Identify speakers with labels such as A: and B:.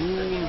A: Mm.